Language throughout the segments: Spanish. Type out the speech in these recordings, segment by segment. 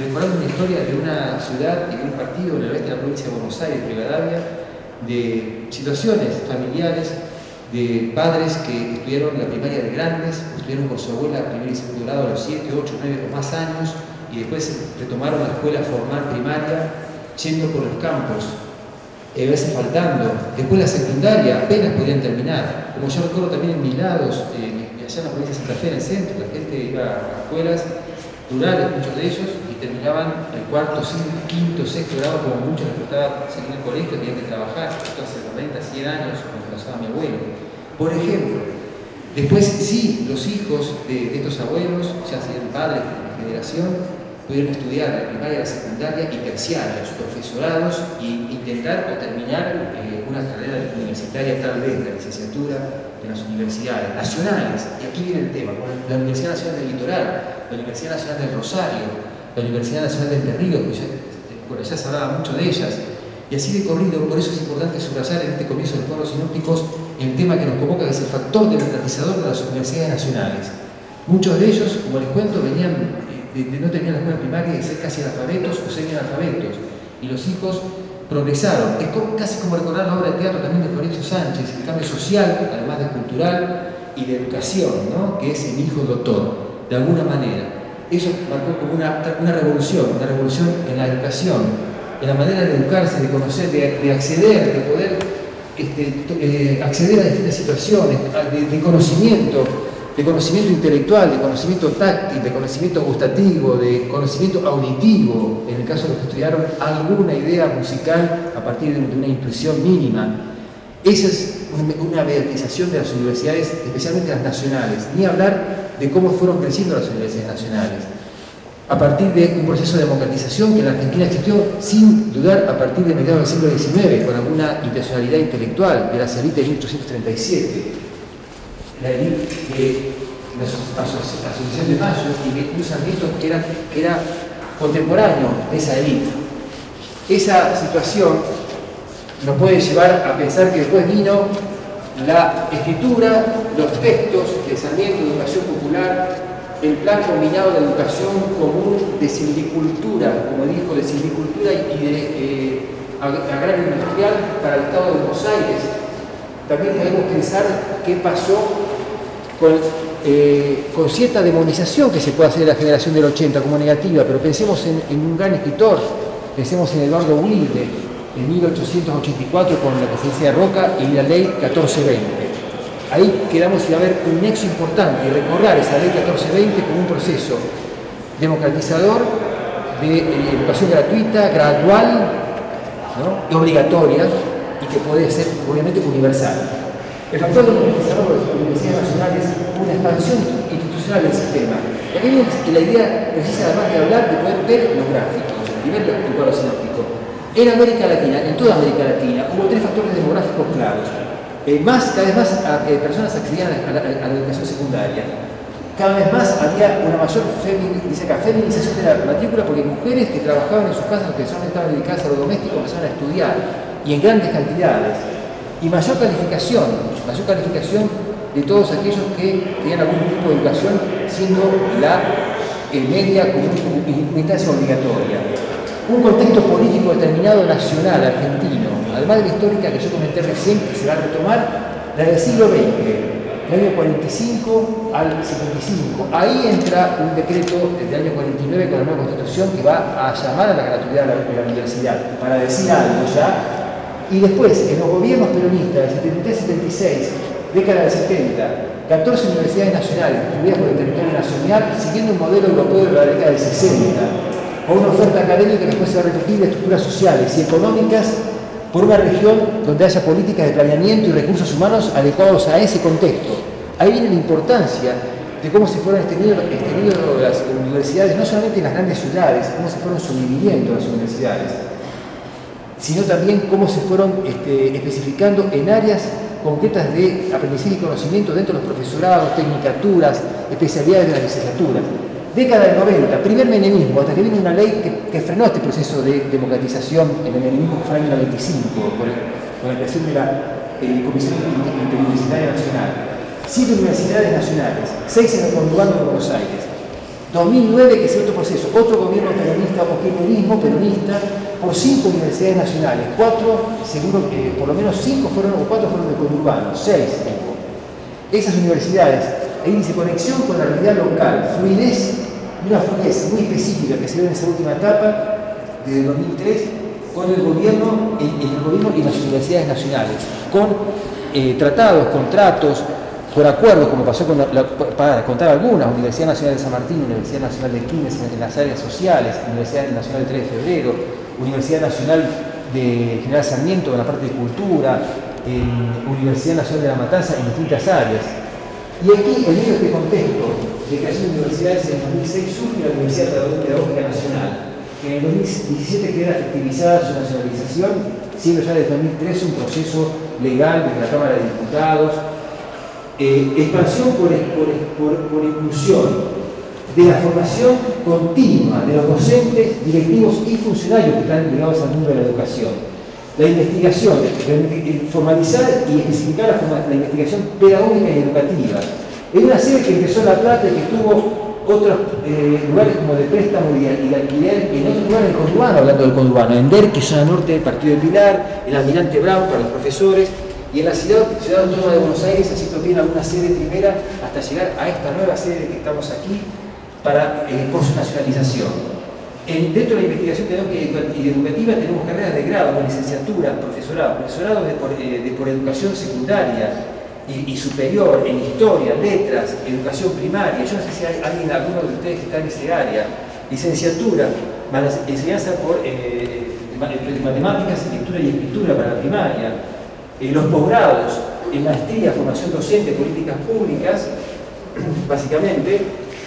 Recordando una historia de una ciudad y de un partido en el oeste de la provincia de Buenos Aires, Rivadavia, de situaciones familiares de padres que estudiaron la primaria de grandes, estudiaron con su abuela primer y segundo grado a los 7, 8, 9 o más años y después retomaron la escuela formal primaria yendo por los campos, a veces faltando. Después la secundaria apenas podían terminar. Como yo recuerdo también en Milados, eh, allá en la provincia de Santa Fe, en el centro, la gente iba a escuelas rurales, muchos de ellos, terminaban el cuarto, quinto, sexto grado, como muchos les gustaba seguir el colegio, tenían que trabajar, esto hace 90, 100 años, como pasaba mi abuelo. Por ejemplo, después sí, los hijos de, estos abuelos, ya sean padres de la generación, pudieron estudiar la primaria, la secundaria y terciaria, sus profesorados, e intentar o terminar eh, una carrera universitaria, tal vez la licenciatura en las universidades nacionales. Y aquí viene el tema, la Universidad Nacional del Litoral, la Universidad Nacional del Rosario, la Universidad Nacional de Entre Ríos, que ya, por allá se hablaba mucho de ellas, y así de corrido, por eso es importante subrayar en este comienzo de los sinópticos el tema que nos convoca, que es el factor democratizador de las universidades nacionales. Muchos de ellos, como les cuento, venían de, no tener la escuela primaria de ser casi analfabetos o semi-analfabetos. Y los hijos progresaron. Es casi como recordar la obra de teatro también de Florencio Sánchez, el cambio social, además de cultural y de educación, ¿no? que es el hijo doctor, de alguna manera. Eso marcó como una, una revolución, una revolución en la educación, en la manera de educarse, de conocer, de, acceder, de poder este, eh, acceder a distintas situaciones, de conocimiento, de conocimiento intelectual, de conocimiento táctil, de conocimiento gustativo, de conocimiento auditivo, en el caso de los que estudiaron alguna idea musical a partir de una intuición mínima. Esa es una beatización de las universidades, especialmente las nacionales, ni hablar de cómo fueron creciendo las universidades nacionales. A partir de un proceso de democratización que en la Argentina existió sin dudar a partir de mediados del siglo XIX, con alguna intencionalidad intelectual de la élites de 1837 la élite de la Asociación de Mayo y de un Sarmiento que era, que era contemporáneo de esa élite. Esa situación nos puede llevar a pensar que después vino la escritura, los textos de Educación Popular, el plan combinado de educación común de silvicultura, como dijo, de silvicultura y de eh, agrario industrial para el Estado de Buenos Aires. También podemos pensar qué pasó eh, con, cierta demonización que se puede hacer de la generación del 80 como negativa, pero pensemos en, un gran escritor, pensemos en Eduardo Wilde, en 1884 con la presidencia de Roca y la ley 1420. Ahí quedamos y a haber un nexo importante y recordar esa ley 1420 como un proceso democratizador de eh, educación gratuita, gradual y obligatoria y que puede ser obviamente universal. El factor democratizador de las universidades nacionales una expansión institucional del sistema. Y aquí viene la idea precisa además de hablar de poder ver los gráficos, y ver cuadro sinóptico. En América Latina, en toda América Latina, hubo tres factores demográficos claros. Eh, más, cada vez más eh, personas accedían a la, educación secundaria. Cada vez más había una mayor feminización de la matrícula porque mujeres que trabajaban en sus casas, que solamente estaban dedicadas a lo doméstico, empezaron a estudiar y en grandes cantidades. Y mayor calificación, mayor calificación de todos aquellos que tenían algún tipo de educación, siendo la eh, media como instancia obligatoria. Un contexto político determinado nacional, argentino, además de la histórica que yo comenté recién, que se va a retomar, la del siglo XX, del año 45 al 75. Ahí entra un decreto del año 49 con la nueva constitución que va a llamar a la gratuidad de la universidad, para decir algo ya y después, en los gobiernos peronistas, 73-76, década del 70, 14 universidades nacionales distribuidas por el territorio nacional, siguiendo un modelo europeo de la década del 60, con una oferta académica que después se va a de estructuras sociales y económicas por una región donde haya políticas de planeamiento y recursos humanos adecuados a ese contexto. Ahí viene la importancia de cómo se fueron extendiendo, las universidades, no solamente en las grandes ciudades, cómo se fueron subdividiendo las universidades sino también cómo se fueron este, especificando en áreas concretas de aprendizaje y conocimiento dentro de los profesorados, tecnicaturas, especialidades de la licenciatura. Década del 90, primer menemismo, hasta que vino una ley que, frenó este proceso de democratización en el menemismo que fue en el año 95, con, la creación de la eh, Comisión Interuniversitaria Nacional. Siete universidades nacionales, seis en el conurbano de Buenos Aires. 2009, que es otro proceso, otro gobierno peronista o peronismo peronista por cinco universidades nacionales, cuatro, seguro que por lo menos cinco fueron o cuatro fueron de conurbano, seis hubo. Esas universidades, ahí dice conexión con la realidad local, fluidez, una fluidez muy específica que se ve en esa última etapa, desde 2003, con el gobierno, el gobierno y las universidades nacionales, con eh, tratados, contratos, por acuerdos, como pasó para contar algunas, Universidad Nacional de San Martín, Universidad Nacional de Quilmes en, las áreas sociales, Universidad Nacional de 3 de Febrero, Universidad Nacional de General Sarmiento en la parte de cultura, Universidad Nacional de la Matanza en distintas áreas. Y aquí, en medio de este contexto de creación de universidades, en 2006 surge la Universidad Pedagógica Nacional, que en el 2017 queda efectivizada su nacionalización, siendo ya desde 2013 un proceso legal desde la Cámara de Diputados, eh, expansión por, inclusión de la formación continua de los docentes, directivos y funcionarios que están ligados al mundo de la educación. La investigación, formalizar y especificar la, investigación pedagógica y educativa. En una serie que empezó en La Plata y que tuvo otros eh, lugares como de préstamo y, de alquiler, en otros lugares del conurbano, hablando del conurbano, en DER, que es zona norte del Partido de Pilar, el Almirante Brown para los profesores, y en la ciudad, ciudad autónoma de Buenos Aires, haciendo bien alguna sede primera hasta llegar a esta nueva sede que estamos aquí para, eh, por su nacionalización. dentro de la investigación y educativa tenemos carreras de grado, de licenciatura, profesorado, profesorado de por, eh, educación secundaria y, superior, en historia, letras, educación primaria. Yo no sé si hay alguien, alguno de ustedes que está en ese área. Licenciatura, enseñanza por eh, matemáticas, lectura y escritura para la primaria en los posgrados, en maestría, formación docente, políticas públicas, básicamente,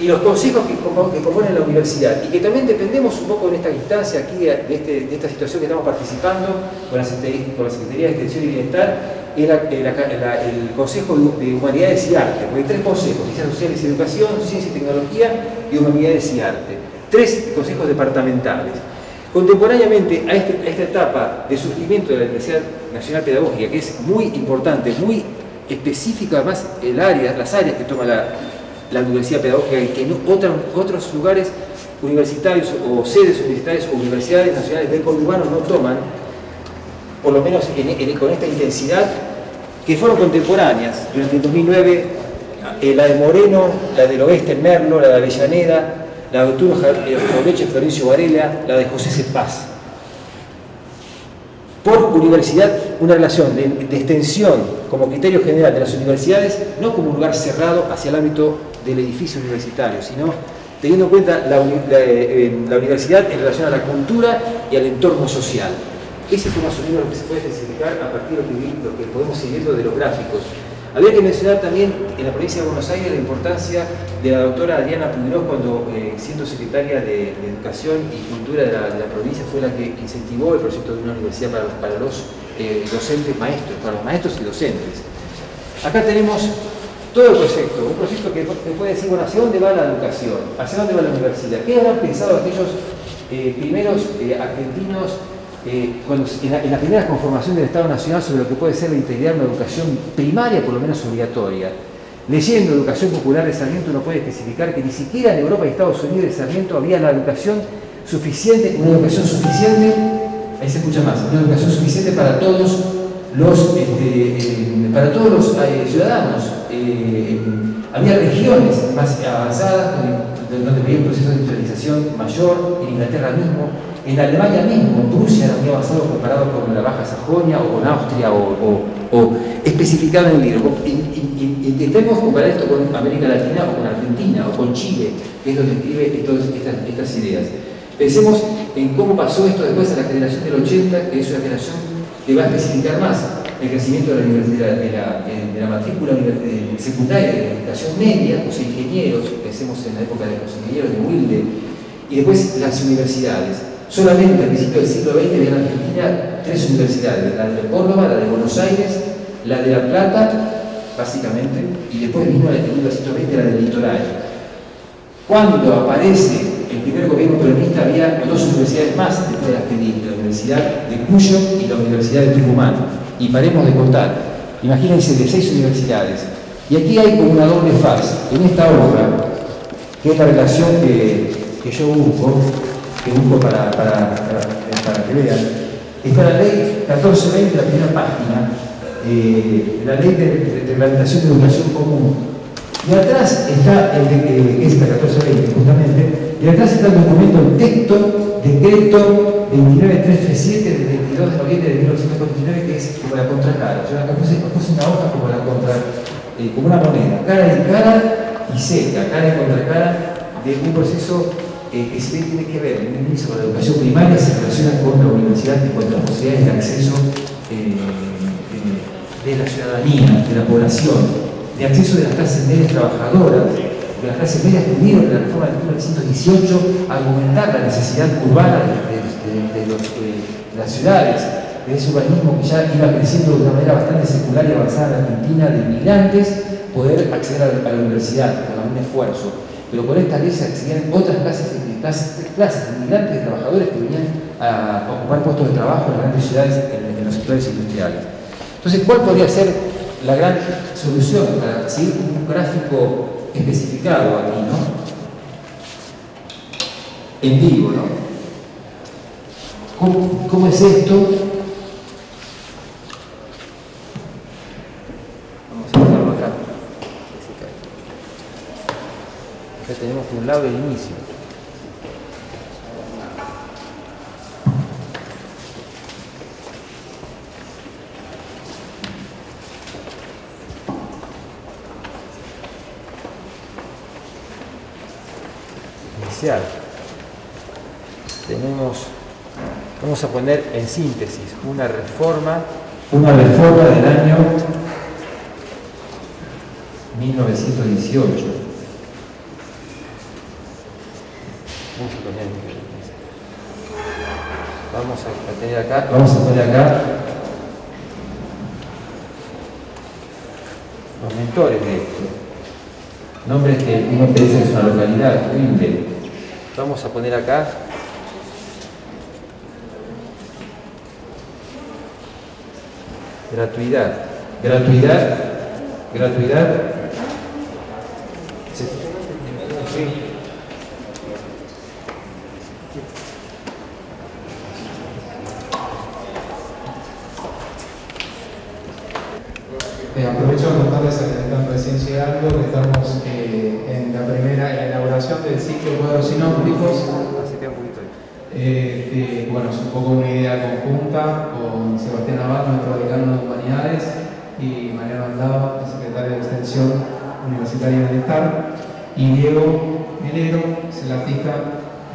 y los consejos que, componen la universidad, y que también dependemos un poco en esta instancia aquí, este, de, esta situación que estamos participando con la, Secretaría de Extensión y Bienestar, el, el, Consejo de Humanidades y Arte, porque hay tres consejos, Ciencias Sociales y Educación, Ciencia y Tecnología y Humanidades y Arte, tres consejos departamentales. Contemporáneamente a, este, esta etapa de surgimiento de la Universidad Nacional Pedagógica, que es muy importante, muy específica además el área, las áreas que toma la, Universidad Pedagógica y que en otros lugares universitarios o sedes universitarias o universidades nacionales del conurbano no toman, por lo menos con esta intensidad, que fueron contemporáneas. Durante el 2009, eh, la de Moreno, la del Oeste en Merlo, la de Avellaneda, la doctora Jorge Florencio Varela, la de José Cepaz. Por universidad, una relación de, extensión como criterio general de las universidades, no como un lugar cerrado hacia el ámbito del edificio universitario, sino teniendo en cuenta la, eh, universidad en relación a la cultura y al entorno social. Ese fue más o menos lo que se puede especificar a partir de lo que, podemos seguir de los gráficos. Había que mencionar también en la provincia de Buenos Aires la importancia de la doctora Adriana Pudirós cuando, eh, siendo secretaria de, Educación y Cultura de la, provincia, fue la que incentivó el proyecto de una universidad para, los eh, docentes maestros, para los maestros y docentes. Acá tenemos todo el proyecto, un proyecto que, puede decir, bueno, ¿hacia dónde va la educación? ¿Hacia dónde va la universidad? ¿Qué habrán pensado aquellos eh, primeros argentinos eh, en, la, primera conformación del Estado Nacional sobre lo que puede ser la integridad de una educación primaria, por lo menos obligatoria. Leyendo Educación Popular de Sarmiento uno puede especificar que ni siquiera en Europa y Estados Unidos de Sarmiento había la educación suficiente, una educación suficiente, ahí se escucha más, una educación suficiente para todos los, este, eh, para todos los eh, había regiones más avanzadas donde había un proceso de industrialización mayor, en Inglaterra mismo, en Alemania mismo, Prusia era muy avanzado comparado con la Baja Sajonia o con Austria o, especificado en el libro. Intentemos comparar esto con América Latina o con Argentina o con Chile, que es donde escribe todas estas, ideas. Pensemos en cómo pasó esto después a la generación del 80, que es una generación que va a especificar más el crecimiento de la, de la, de la matrícula secundaria de la educación media, los ingenieros, pensemos en la época de los ingenieros de Wilde, y después las universidades. Solamente a principios del siglo XX había en Argentina tres universidades, la de Córdoba, la de Buenos Aires, la de La Plata, básicamente, y después vino el siglo XX la del litoral. Cuando aparece el primer gobierno peronista había dos universidades más después de las que la Universidad de Cuyo y la Universidad de Tucumán. Y paremos de contar, imagínense de seis universidades. Y aquí hay como una doble faz. En esta obra que es la relación que, que yo busco, que busco para, para, para, que vean. Está la ley 1420, la primera página, eh, la ley de, reglamentación de educación común. Y atrás está el de que es la 1420 justamente, y atrás está el documento, el texto, decreto 29337 del 22 de noviembre de 1949, que es como la contracara. Yo acá puse, puse una hoja como la contra, eh, como una moneda, cara y cara y seca, cara y contra cara, de un proceso eh, que si bien tiene que ver en un con la educación primaria, se relaciona con la universidad en cuanto a las posibilidades de acceso eh, de la ciudadanía, de la población, de acceso de las clases medias trabajadoras, de las clases medias que unieron en la reforma del 1918 a argumentar la necesidad urbana de, las ciudades, de ese urbanismo que ya iba creciendo de una manera bastante secular y avanzada en Argentina, de inmigrantes, poder acceder a la, universidad con un esfuerzo. Pero con esta ley se accedían otras clases, clases, clases de inmigrantes, de trabajadores que venían a ocupar puestos de trabajo en las grandes ciudades, en, los sectores industriales. Entonces, ¿cuál podría ser la gran solución para seguir un gráfico especificado aquí, ¿no? En vivo, ¿no? ¿Cómo, cómo es esto? Vamos a ponerlo acá. Tenemos un lado del inicio. Tenemos, vamos a poner en síntesis, una reforma, una reforma del año 1918. Vamos a tener acá, vamos a poner acá. Los mentores de esto. Nombres que uno piensa que es una localidad, Vamos a poner acá gratuidad, gratuidad, gratuidad. Eh, aprovecho a contarles a que están recién llegando que estamos eh, en la primera, elaboración del ciclo cuadros sinópticos. Eh, bueno, es un poco una idea conjunta con Sebastián Abad, nuestro decano de Humanidades, y Mariano Andaba, secretario de Extensión Universitaria del ESTAR, y Diego Melero, es el artista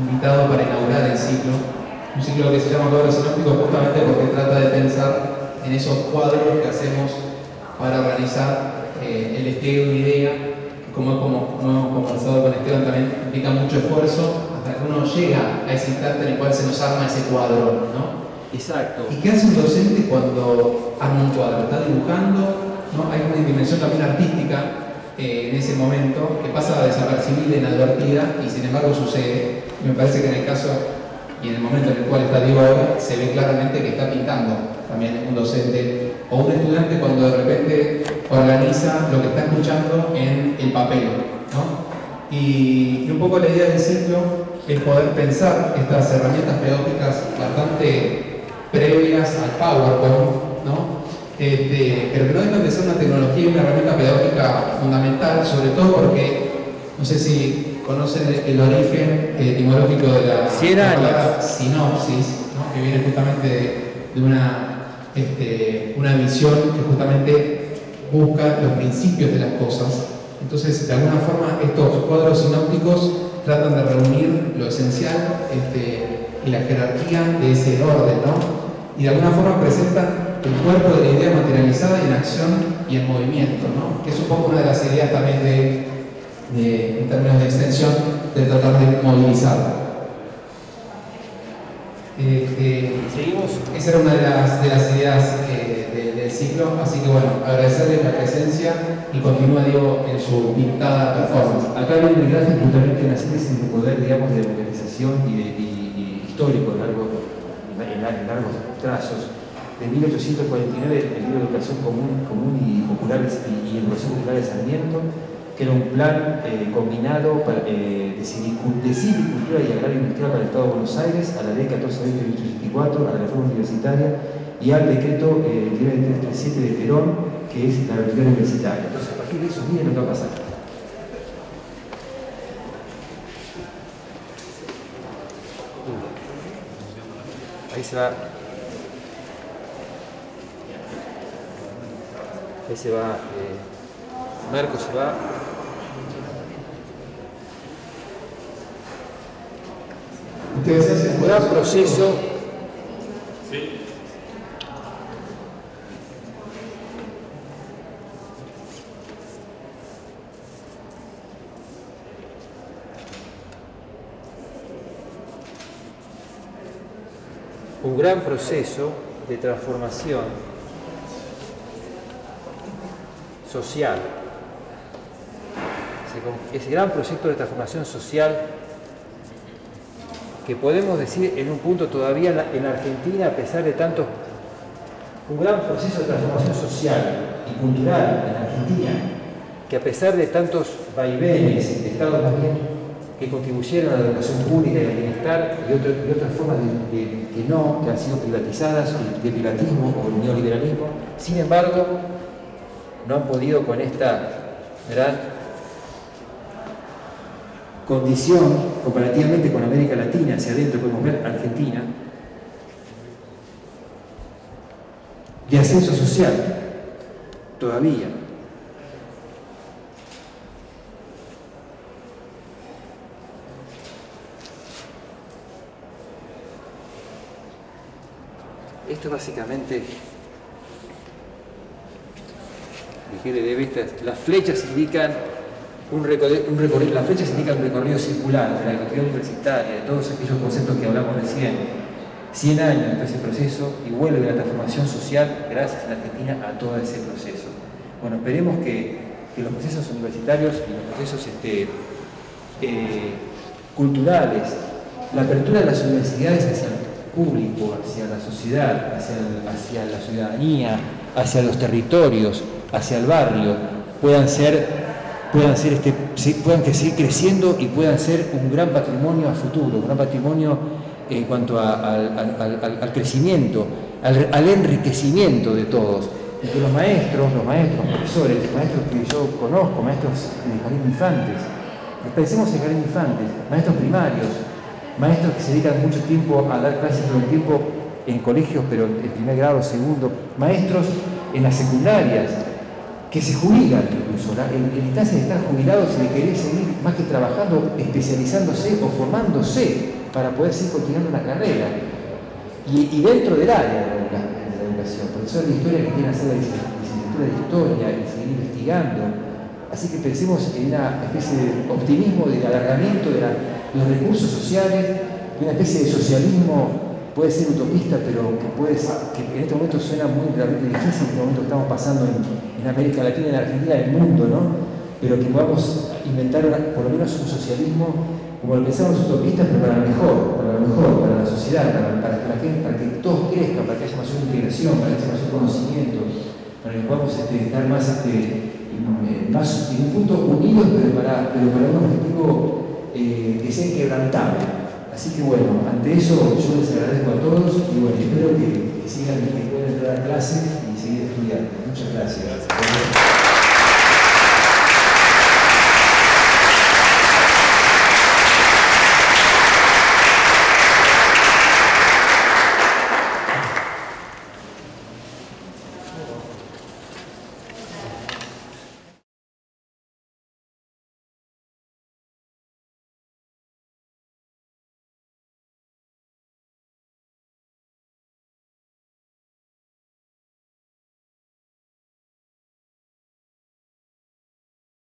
invitado para inaugurar el ciclo. Un ciclo que se llama Cuadros Sinópticos justamente porque trata de pensar en esos cuadros que hacemos para organizar eh, el despliegue de una idea, como, como, hemos conversado con Esteban también implica mucho esfuerzo hasta que uno llega a ese instante en el cual se nos arma ese cuadro, ¿no? Exacto. ¿Y qué hace un docente cuando arma un cuadro? Está dibujando, ¿no? Hay una dimensión también artística eh, en ese momento que pasa a desapercibir inadvertida y sin embargo sucede. Me parece que en el caso y en el momento en el cual está Diego ahora, se ve claramente que está pintando también un docente o un estudiante cuando de repente organiza lo que está escuchando en el papel. ¿no? Y, un poco la idea del ciclo es poder pensar estas herramientas pedagógicas bastante previas al PowerPoint, ¿no? Este, pero que no dejan de ser una tecnología y una herramienta pedagógica fundamental, sobre todo porque, no sé si conocen el, origen etimológico de la, palabra sinopsis, que viene justamente de, una, este, una visión que justamente busca los principios de las cosas. Entonces, de alguna forma, estos cuadros sinópticos tratan de reunir lo esencial este, y la jerarquía de ese orden, ¿no? Y de alguna forma presentan el cuerpo de la idea materializada en acción y en movimiento, ¿no? Que es un poco una de las ideas también de en términos de extensión, de tratar de movilizar. Eh, Seguimos. Esa era una de las, de las ideas eh, ciclo, así que bueno, agradecerles la presencia y continúa Diego en su pintada performance. Acá viene el gráfico justamente una síntesis de poder, digamos, de organización y, de, y, histórico en, largo, en, largos trazos. De 1849, el libro de educación común, común y popular y, y educación popular de Sarmiento, que era un plan eh, combinado para, eh, de, silvicultura y agrario industrial para el Estado de Buenos Aires, a la ley 1420 a la reforma universitaria y al decreto eh, 337 de Perón, que es la gratuidad universitaria. Entonces, a partir de eso, miren lo que va a pasar. Ahí se va. Ahí se va. Eh, Marco se va. Ustedes hacen un gran proceso. Un gran proceso de transformación social. Ese gran proyecto de transformación social que podemos decir en un punto todavía en Argentina, a pesar de tanto, un gran proceso de transformación social y cultural en Argentina, que a pesar de tantos vaivenes de estados más que contribuyeron a la educación pública y al bienestar y, otras formas de, que no, que han sido privatizadas, de privatismo o el neoliberalismo, sin embargo, no han podido con esta gran condición, comparativamente con América Latina, hacia adentro podemos ver Argentina, de ascenso social, todavía. Esto básicamente, las flechas indican un recorrido, circular de la educación universitaria, de todos aquellos conceptos que hablamos recién. 100 años de ese proceso y vuelve la transformación social gracias a la Argentina a todo ese proceso. Bueno, esperemos que, los procesos universitarios y los procesos este, eh, culturales, la apertura de las universidades hacia público, hacia la sociedad, hacia, la ciudadanía, hacia los territorios, hacia el barrio, puedan ser puedan, ser este, puedan seguir creciendo y puedan ser un gran patrimonio a futuro, un gran patrimonio en cuanto al, crecimiento, al, enriquecimiento de todos. Y que los maestros, los maestros, profesores, maestros que yo conozco, maestros de jardín infantes, pensemos en jardín infantes, maestros primarios, maestros que se dedican mucho tiempo a dar clases todo el tiempo en colegios, pero en primer grado, segundo, maestros en las secundarias, que se jubilan incluso, en instancia de estar jubilados y de querer seguir más que trabajando, especializándose o formándose para poder seguir continuando una carrera. Y, dentro del área de la, educación, profesores de historia que quieren hacer la licenciatura de historia y seguir investigando. Así que pensemos en una especie de optimismo, de alargamiento de, los recursos sociales, de una especie de socialismo puede ser utopista, pero que, puede que en este momento suena muy realmente difícil, en este momento que estamos pasando en, América Latina, en Argentina, en el mundo, ¿no? Pero que podamos inventar por lo menos un socialismo, como lo pensamos utopistas, pero para lo mejor, para lo mejor, para la sociedad, para que todos crezcan, para que haya mayor integración, para que haya mayor conocimiento, para que podamos este, estar más, este, más en un punto unidos, pero para, pero para un objetivo eh, que sea inquebrantable. Así que bueno, ante eso yo les agradezco a todos y bueno, espero que, sigan, que puedan entrar a clase y seguir estudiando. Muchas gracias.